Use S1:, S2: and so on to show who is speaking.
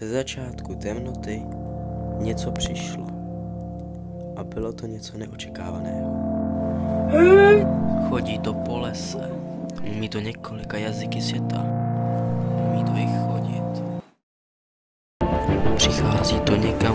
S1: Ze začátku temnoty něco přišlo. A bylo to něco neočekávaného. Chodí to po lese. Umí to několika jazyky světa. Umí to i chodit. Přichází to někam